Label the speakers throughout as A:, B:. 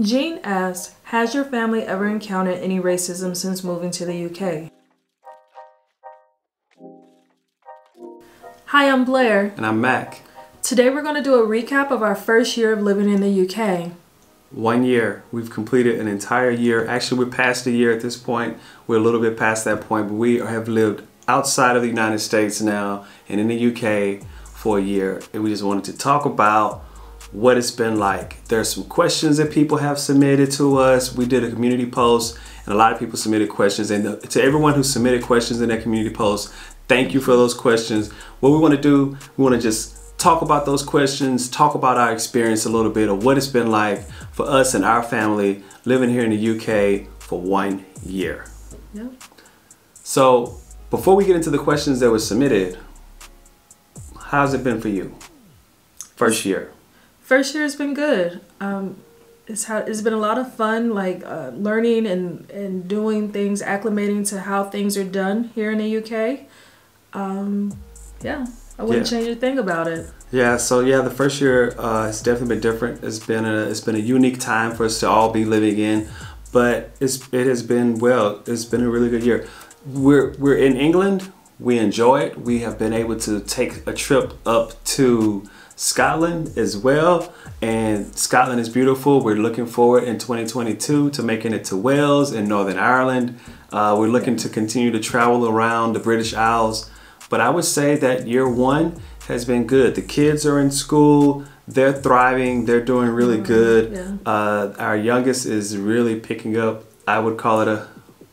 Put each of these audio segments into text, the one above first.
A: Jean asks, has your family ever encountered any racism since moving to the UK? Hi, I'm Blair.
B: And I'm Mac.
A: Today we're going to do a recap of our first year of living in the UK.
B: One year. We've completed an entire year. Actually, we're past a year at this point. We're a little bit past that point, but we have lived outside of the United States now and in the UK for a year. And we just wanted to talk about what it's been like. There's some questions that people have submitted to us. We did a community post and a lot of people submitted questions. And to everyone who submitted questions in that community post, thank you for those questions. What we want to do, we want to just talk about those questions, talk about our experience a little bit of what it's been like for us and our family living here in the UK for one year.
A: Yep.
B: So before we get into the questions that were submitted, how's it been for you? First year.
A: First year has been good. Um, it's had it's been a lot of fun, like uh, learning and and doing things, acclimating to how things are done here in the UK. Um, yeah, I wouldn't
B: Yeah.
A: change a thing about it.
B: Yeah, so yeah, the first year uh, has definitely been different. It's been a it's been a unique time for us to all be living in, but it's it has been well. It's been a really good year. We're we're in England. We enjoy it. We have been able to take a trip up to Scotland as well, and Scotland is beautiful. We're looking forward in 2022 to making it to Wales and Northern Ireland. Uh, we're looking to continue to travel around the British Isles. But I would say that year one has been good. The kids are in school, they're thriving, they're doing really good.
A: yeah.
B: Uh, our youngest is really picking up, I would call it a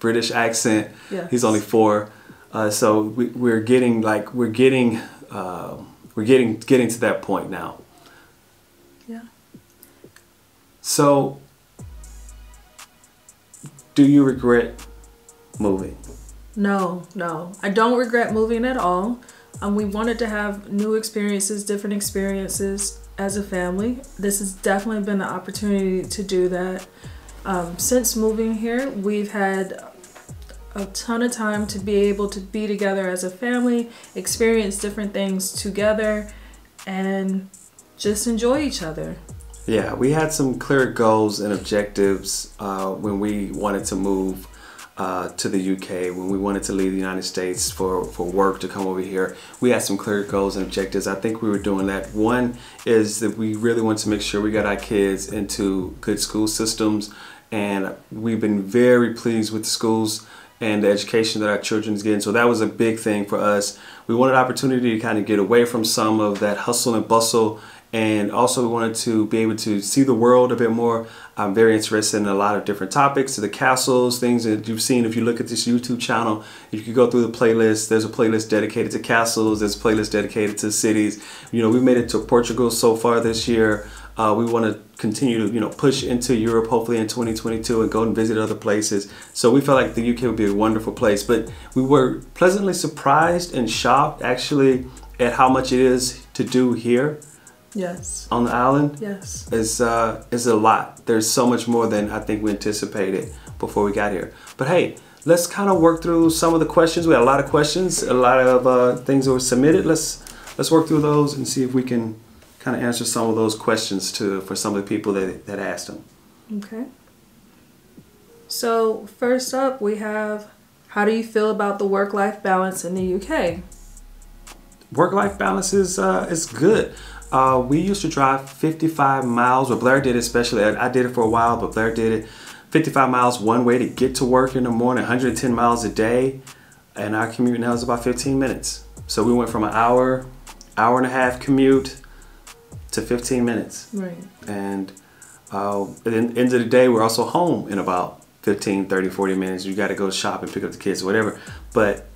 B: British accent.
A: Yes.
B: He's only four. Uh, so we, we're getting like, we're getting, uh, we're getting, getting to that point now.
A: Yeah.
B: So, do you regret moving?
A: No, no. I don't regret moving at all. Um, we wanted to have new experiences, different experiences as a family. This has definitely been the opportunity to do that. Um, since moving here, we've had a ton of time to be able to be together as a family, experience different things together, and just enjoy each other.
B: Yeah, we had some clear goals and objectives uh, when we wanted to move uh, to the UK, when we wanted to leave the United States for, for work to come over here. We had some clear goals and objectives. I think we were doing that. One is that we really want to make sure we got our kids into good school systems, and we've been very pleased with the schools and the education that our children's getting. So that was a big thing for us. We wanted opportunity to kind of get away from some of that hustle and bustle and also we wanted to be able to see the world a bit more. I'm very interested in a lot of different topics, to the castles, things that you've seen if you look at this YouTube channel. If you go through the playlist, there's a playlist dedicated to castles, there's a playlist dedicated to cities. You know, we've made it to Portugal so far this year. Uh, we want to continue to, you know, push into Europe hopefully in 2022 and go and visit other places. So we felt like the UK would be a wonderful place. But we were pleasantly surprised and shocked actually at how much it is to do here
A: Yes.
B: on the island
A: Yes.
B: is uh, is a lot. There's so much more than I think we anticipated before we got here. But hey, let's kind of work through some of the questions. We had a lot of questions, a lot of uh, things that were submitted. Let's let's work through those and see if we can kind of answer some of those questions to for some of the people that that asked them.
A: Okay. So, first up, we have how do you feel about the work life balance in the UK?
B: Work life balance is uh, is good. Uh, we used to drive 55 miles, or Blair did it especially. I, I did it for a while, but Blair did it 55 miles one way to get to work in the morning, 110 miles a day, and our commute now is about 15 minutes. So we went from an hour, hour and a half commute to 15 minutes.
A: Right.
B: And uh, at the end of the day, we're also home in about 15, 30, 40 minutes. You got to go shop and pick up the kids or whatever. But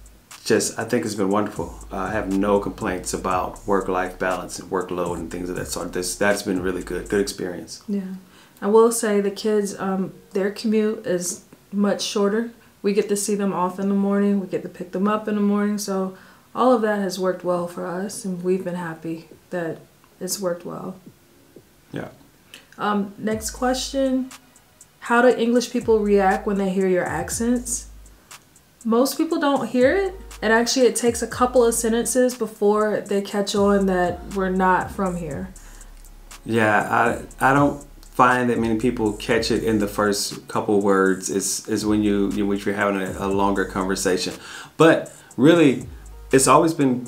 B: just, I think it's been wonderful. Uh, I have no complaints about work-life balance and workload and things of that sort. This That's been really good. Good experience.
A: Yeah. I will say the kids, um, their commute is much shorter. We get to see them off in the morning. We get to pick them up in the morning. So all of that has worked well for us, and we've been happy that it's worked well.
B: Yeah.
A: Um, next question How do English people react when they hear your accents? Most people don't hear it, and actually, it takes a couple of sentences before they catch on that we're not from here.
B: Yeah, I I don't find that many people catch it in the first couple words is is when you, you which you're having a, a longer conversation. But really, it's always been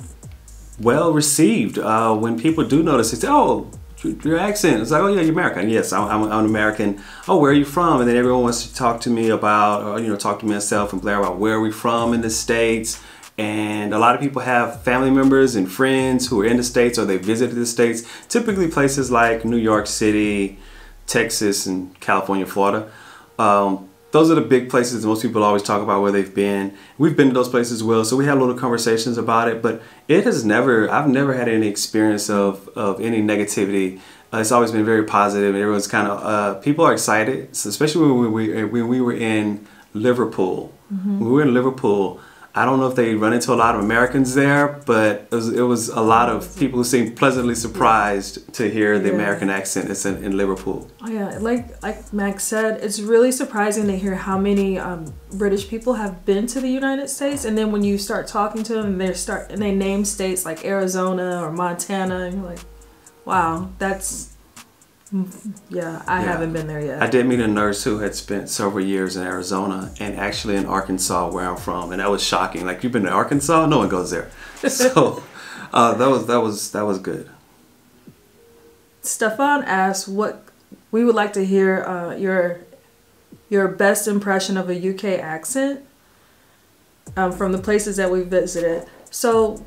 B: well received uh, when people do notice. Say, "Oh, your accent." It's like, "Oh yeah, you're American." Yes, I'm, I'm, American. Oh, where are you from? And then everyone wants to talk to me about, or you know, talk to myself and Blair about where are we from in the states. And a lot of people have family members and friends who are in the states or they visited the states. Typically, places like New York City, Texas, and California, Florida. Um, those are the big places that most people always talk about where they've been. We've been to those places as well, so we had little conversations about it. But it has never, I've never had any experience of of any negativity. Uh, it's always been very positive. Everyone's kind of, uh, people are excited, so especially when we when we were in Liverpool. Mm-hmm. When we were in Liverpool. I don't know if they run into a lot of Americans there, but it was, it was a lot of people who seemed pleasantly surprised to hear the yeah. American accent. It's in, in, Liverpool.
A: Oh yeah, like like Mac said, it's really surprising to hear how many um, British people have been to the United States, and then when you start talking to them, they start and they name states like Arizona or Montana, and you're like, wow, that's yeah, I yeah. haven't been there yet.
B: I did meet a nurse who had spent several years in Arizona and actually in Arkansas, where I'm from, and that was shocking. Like you've been to Arkansas? No one goes there. So uh, that was that was that was good.
A: Stefan asked what we would like to hear uh, your your best impression of a UK accent um, from the places that we visited. So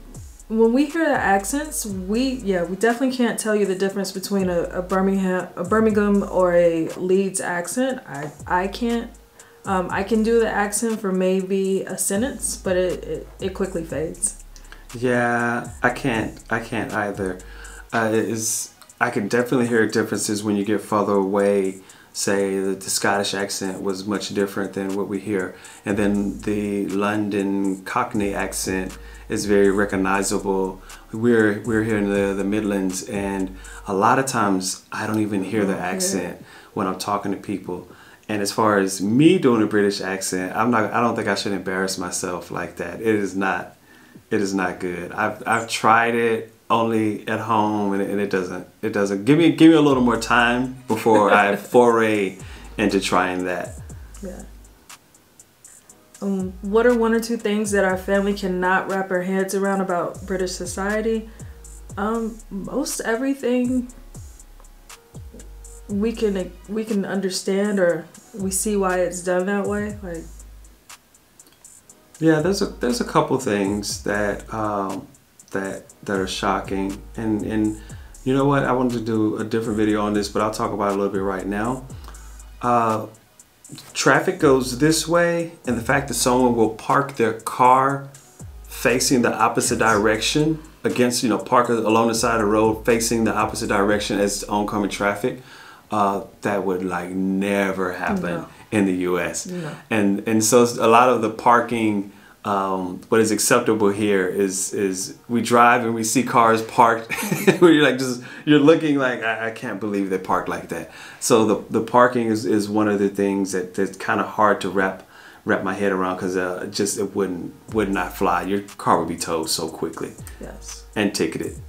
A: when we hear the accents, we yeah, we definitely can't tell you the difference between a, a Birmingham a Birmingham or a Leeds accent. I I can't. Um, I can do the accent for maybe a sentence, but it, it, it quickly fades.
B: Yeah, I can't. I can't either. Uh, is I can definitely hear differences when you get further away. Say that the Scottish accent was much different than what we hear, and then the London Cockney accent is very recognizable. We're we're here in the, the Midlands, and a lot of times I don't even hear the oh, accent when I'm talking to people. And as far as me doing a British accent, I'm not. I don't think I should embarrass myself like that. It is not. It is not good. I've I've tried it only at home, and it, and it doesn't. It doesn't. Give me give me a little more time before I foray into trying that.
A: Yeah. Um, what are one or two things that our family cannot wrap our heads around about British society? Um, most everything we can we can understand or we see why it's done that way. Like,
B: yeah, there's a there's a couple things that um, that that are shocking, and and you know what? I wanted to do a different video on this, but I'll talk about it a little bit right now. Uh, traffic goes this way and the fact that someone will park their car facing the opposite direction against you know park along the side of the road facing the opposite direction as oncoming traffic uh, that would like never happen no. in the US no. and and so a lot of the parking um, what is acceptable here is is we drive and we see cars parked where you're like just you're looking like I, I, can't believe they parked like that. So the the parking is, is one of the things that that's kind of hard to wrap wrap my head around because uh, just it wouldn't would not fly. Your car would be towed so quickly.
A: Yes.
B: And ticketed.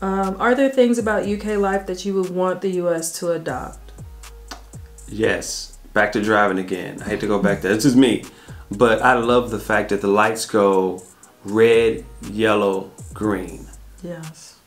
A: Um, are there things about UK life that you would want the US to adopt?
B: Yes back to driving again. I hate to go back there. This is me. But I love the fact that the lights go red, yellow, green.
A: Yes.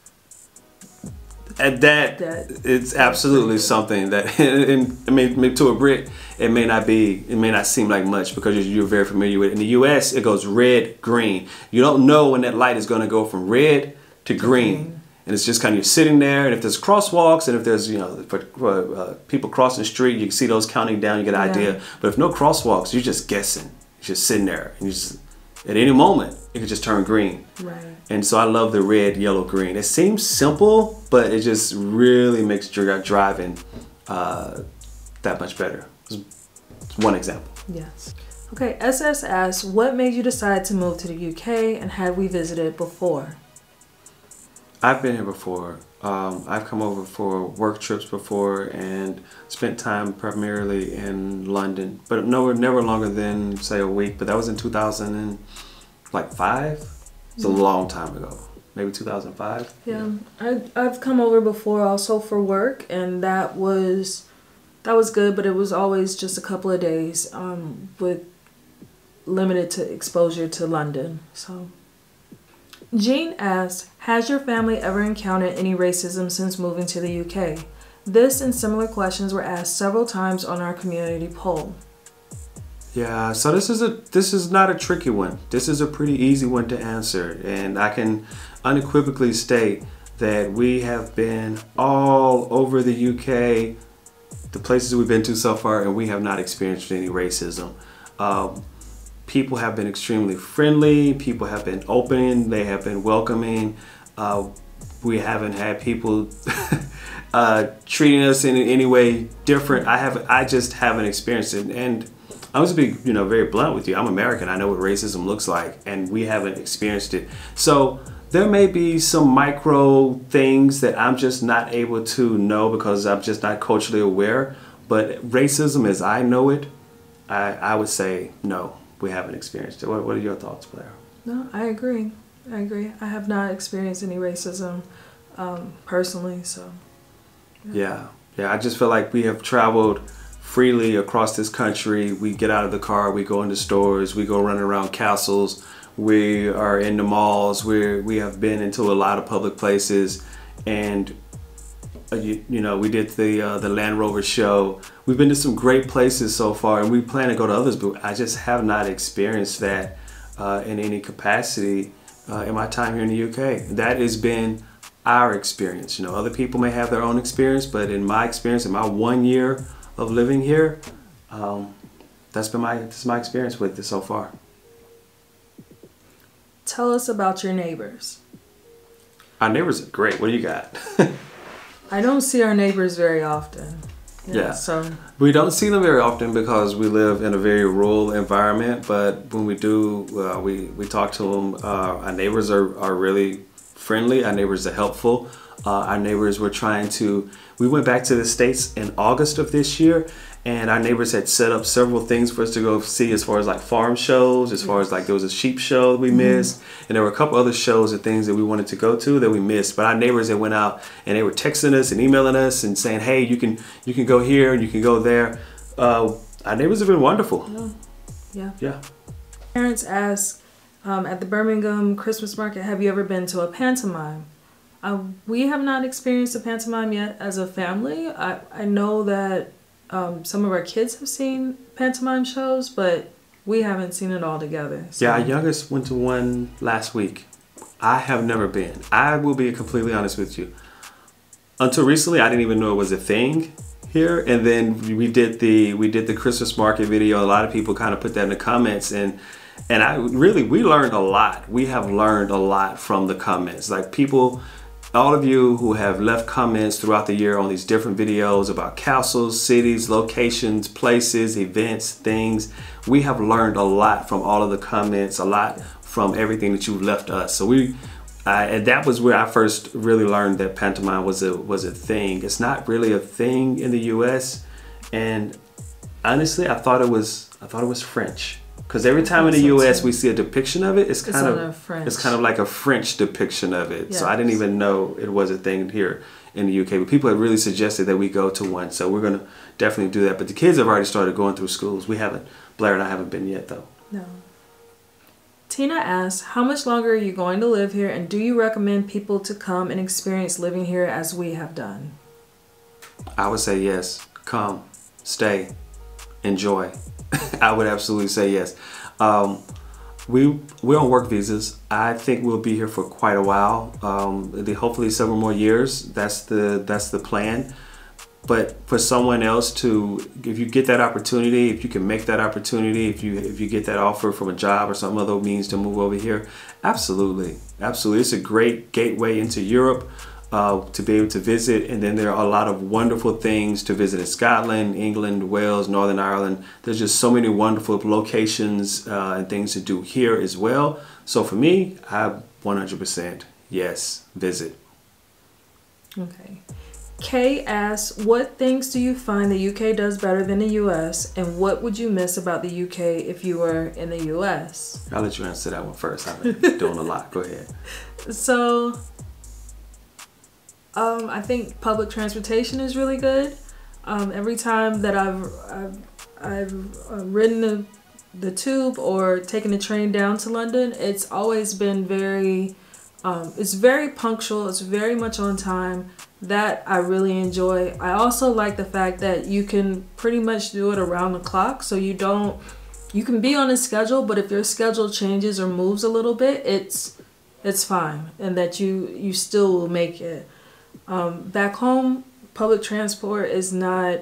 B: At that, that it's absolutely something that, and, I mean, to a Brit, it may not be, it may not seem like much because you're very familiar with it. In the U.S., it goes red, green. You don't know when that light is going to go from red to green and it's just kind of you're sitting there and if there's crosswalks and if there's you know for, for uh, people crossing the street you can see those counting down you get an yeah. idea. But if no crosswalks you're just guessing. You're just sitting there and you just at any moment it could just turn green.
A: Right.
B: And so i love the red yellow green. It seems simple but it just really makes your driving uh, that much better. It's one example.
A: Yes. Okay ss asks what made you decide to move to the uk and had we visited before
B: I've been here before. Um, I've come over for work trips before and spent time primarily in London, but no, never longer than say a week. But that was in 2005. It's a mm-hmm. long time ago. maybe 2005.
A: Yeah, I I've come over before also for work, and that was that was good, but it was always just a couple of days um, with limited to exposure to London. So. Jean asked, Has your family ever encountered any racism since moving to the UK? This and similar questions were asked several times on our community poll.
B: Yeah, so this is a this is not a tricky one. This is a pretty easy one to answer, and I can unequivocally state that we have been all over the UK, the places we've been to so far, and we have not experienced any racism. Um, people have been extremely friendly. People have been open. They have been welcoming. Uh, we haven't had people uh, treating us in any way different. I have. I just haven't experienced it, and I'm just be you know very blunt with you. I'm American. I know what racism looks like, and we haven't experienced it. So there may be some micro things that I'm just not able to know because I'm just not culturally aware. But racism, as I know it, I, I would say no we haven't experienced it. What, what are your thoughts, Blair?
A: No, I agree. I agree. I have not experienced any racism um, personally, so.
B: Yeah. yeah, yeah. I just feel like we have traveled freely across this country. We get out of the car, we go into stores, we go running around castles, we are in the malls, we we have been into a lot of public places, and you, you, know, we did the uh, the Land Rover show. We've been to some great places so far, and we plan to go to others, but I just have not experienced that uh, in any capacity uh, in my time here in the UK. That has been our experience. You know, other people may have their own experience, but in my experience, in my one year of living here, um, that's been my that's my experience with it so far.
A: Tell us about your neighbors.
B: Our neighbors are great. What do you got?
A: I don't see our neighbors very often.
B: Yeah, yeah. So we don't see them very often because we live in a very rural environment. But when we do, uh, we we talk to them. Uh, our neighbors are are really friendly. Our neighbors are helpful. Uh, our neighbors were trying to. We went back to the states in August of this year, and our neighbors had set up several things for us to go see as far as like farm shows as far as like there was a sheep show that we mm-hmm. missed and there were a couple other shows and things that we wanted to go to that we missed but our neighbors had went out and they were texting us and emailing us and saying hey you can you can go here and you can go there uh, our neighbors have been wonderful
A: yeah yeah,
B: yeah.
A: parents ask um, at the birmingham christmas market have you ever been to a pantomime uh, we have not experienced a pantomime yet as a family i, I know that um, some of our kids have seen pantomime shows, but we haven't seen it all together.
B: So. Yeah, our youngest went to one last week. I have never been. I will be completely honest with you. Until recently, I didn't even know it was a thing here. And then we did the we did the Christmas market video. A lot of people kind of put that in the comments, and and I really we learned a lot. We have learned a lot from the comments. Like people all of you who have left comments throughout the year on these different videos about castles, cities, locations, places, events, things. We have learned a lot from all of the comments, a lot from everything that you've left us. So we, uh, and that was where I first really learned that pantomime was a was a thing. It's not really a thing in the U.S. And honestly, I thought it was I thought it was French. Because every time in the U.S. we see a depiction of it, it's, it's kind of it's kind of like a French depiction of it. Yes. So I didn't even know it was a thing here in the UK. But people have really suggested that we go to one, so we're gonna definitely do that. But the kids have already started going through schools. We haven't. Blair and I haven't been yet though.
A: No. Tina asks, how much longer are you going to live here, and do you recommend people to come and experience living here as we have done?
B: I would say yes. Come, stay, enjoy. I would absolutely say yes. Um, we we're on work visas. I think we'll be here for quite a while. Um, the, hopefully several more years. That's the that's the plan. But for someone else to, if you get that opportunity, if you can make that opportunity, if you if you get that offer from a job or some other means to move over here, absolutely, absolutely, it's a great gateway into Europe uh, to be able to visit. And then there are a lot of wonderful things to visit in Scotland, England, Wales, Northern Ireland. There's just so many wonderful locations uh, and things to do here as well. So for me, I 100% yes, visit.
A: Okay. Kay asks, what things do you find the UK does better than the US, and what would you miss about the UK if you were in the US?
B: I'll let you answer that one first. I've been doing a lot. Go ahead.
A: So, um, I think public transportation is really good. Um, every time that I've I've, I've uh, ridden the, the tube or taken the train down to London, it's always been very, um, it's very punctual. It's very much on time. That I really enjoy. I also like the fact that you can pretty much do it around the clock, so you don't. You can be on a schedule, but if your schedule changes or moves a little bit, it's it's fine, and that you you still will make it. Um, back home, public transport is not.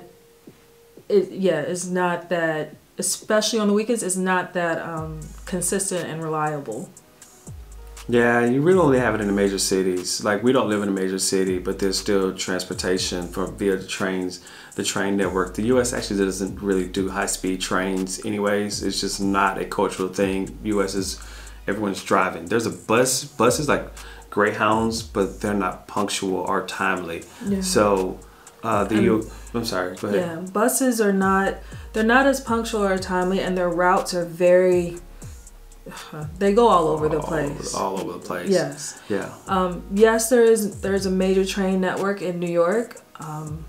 A: It yeah, it's not that. Especially on the weekends, it's not that um, consistent and reliable.
B: Yeah, you really only have it in the major cities. Like we don't live in a major city, but there's still transportation from via the trains, the train network. The U.S. actually doesn't really do high-speed trains, anyways. It's just not a cultural thing. U.S. is everyone's driving. There's a bus, buses like Greyhounds, but they're not punctual or timely.
A: Yeah.
B: So uh, the U. I'm sorry. Go ahead.
A: Yeah, buses are not. They're not as punctual or timely, and their routes are very. They go all over the place.
B: over, all over the place.
A: Yes.
B: Yeah.
A: Um, yes, there is there's a major train network in New York, um,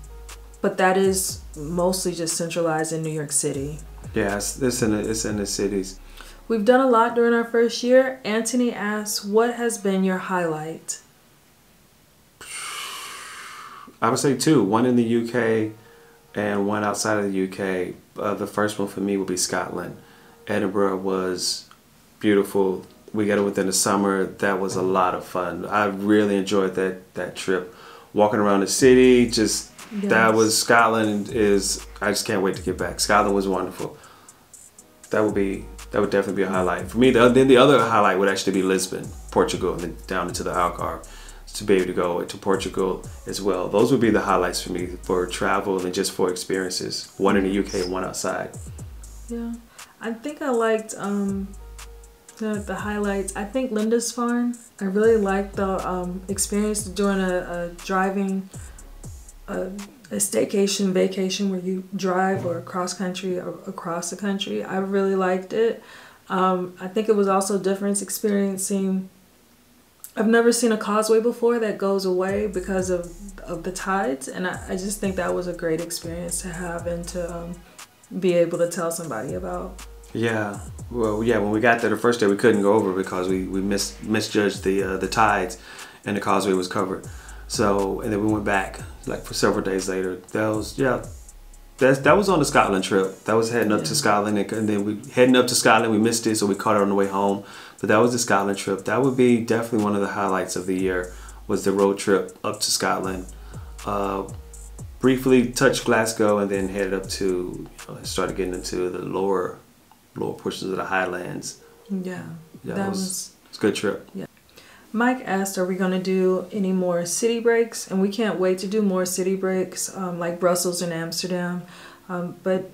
A: but that is mostly just centralized in New York City.
B: Yeah. It's, it's in the, it's in the cities.
A: We've done a lot during our first year. Anthony asks, "What has been your highlight?"
B: I would say two. One in the UK and one outside of the UK. Uh, the first one for me would be Scotland. Edinburgh was beautiful. We got it within the summer. That was a lot of fun. I really enjoyed that that trip. Walking around the city, just that was Scotland is. I just can't wait to get back. Scotland was wonderful. That would be that would definitely be a highlight for me. The, then the other highlight would actually be Lisbon, Portugal, and then down into the Algarve to be able to go to Portugal as well. Those would be the highlights for me for travel and just for experiences. One in the UK one outside.
A: Yeah, I think I liked um, the the highlights. I think Lindisfarne. I really liked the um, experience during a, a driving, a staycation vacation where you drive or cross country or across the country. I really liked it. Um, I think it was also different experiencing. I've never seen a causeway before that goes away because of of the tides, and I, I just think that was a great experience to have and to um, be able to tell somebody about.
B: Yeah. Well, yeah. When we got there the first day, we couldn't go over because we we mis- misjudged the uh, the tides, and the causeway was covered. So and then we went back like for several days later. That was yeah. That that was on the Scotland trip. That was heading up to Scotland, and, and then we heading up to Scotland. We missed it, so we caught it on the way home. But that was the Scotland trip. That would be definitely one of the highlights of the year. Was the road trip up to Scotland. Uh, briefly touched Glasgow and then headed up to you know, started getting into the lower lower portions of the Highlands.
A: Yeah,
B: Yeah,
A: that
B: was,
A: was.
B: it's a good trip.
A: Mike asked, "Are we going to do any more city breaks?" And we can't wait to do more city breaks, um, like Brussels and Amsterdam. Um, but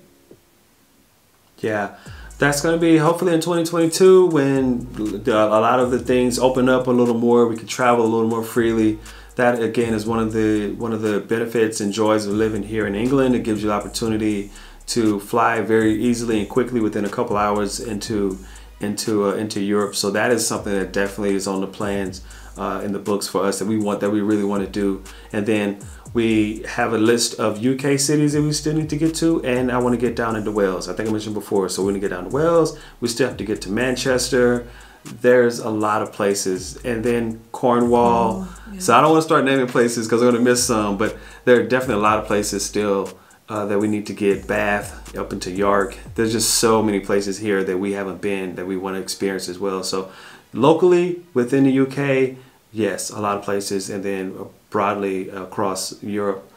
B: Yeah, that's going to be hopefully in 2022 when a lot of the things open up a little more. We can travel a little more freely. That again is one of the one of the benefits and joys of living here in England. It gives you the opportunity to fly very easily and quickly within a couple hours into into uh, into Europe. So that is something that definitely is on the plans uh, in the books for us that we want that we really want to do. And then we have a list of UK cities that we still need to get to, and I want to get down into Wales. I think I mentioned before, so we're gonna get down to Wales. We still have to get to Manchester. There's a lot of places, and then Cornwall.
A: Oh, yeah.
B: So I don't want to start naming places because I'm gonna miss some, but there are definitely a lot of places still uh, that we need to get. Bath up into York. There's just so many places here that we haven't been that we want to experience as well. So locally within the UK, yes, a lot of places, and then broadly across Europe,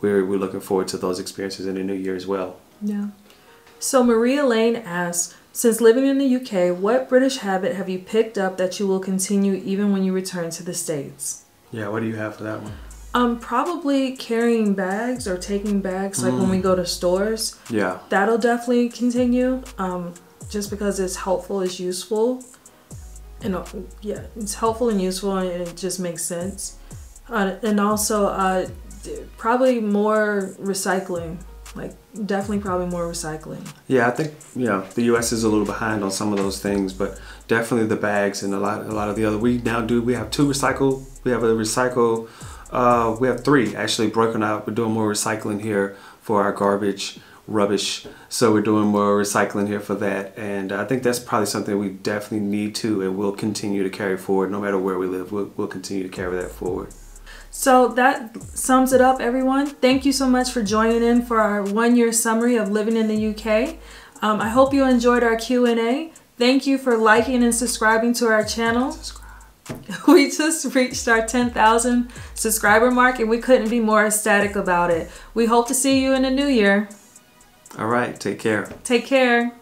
B: we're we're looking forward to those experiences in the new year as well.
A: yeah. So Maria Lane asks, "Since living in the UK, what British habit have you picked up that you will continue even when you return to the States?"
B: Yeah, what do you have for that one?
A: Um, probably carrying bags or taking bags, like when we go to stores.
B: Yeah,
A: that'll definitely continue um, just because it's helpful it's useful and uh, yeah it's helpful and useful and it just makes sense uh, and also uh, probably more recycling. Like definitely probably more recycling.
B: Yeah, I think you know the U.S. is a little behind on some of those things, but definitely the bags and a lot a lot of the other. We now do we have two recycle. We have a recycle. Uh, we have three actually broken out. We're doing more recycling here for our garbage rubbish. So we're doing more recycling here for that. And I think that's probably something we definitely need to and will continue to carry forward no matter where we live. We'll, we'll continue to carry that forward.
A: So that sums it up, everyone. Thank you so much for joining in for our one-year summary of living in the UK. Um, I hope you enjoyed our Q&A. Thank you for liking and subscribing to our channel. We just reached our 10,000 subscriber mark and we couldn't be more ecstatic about it. We hope to see you in the new year.
B: All right. Take care.
A: Take care.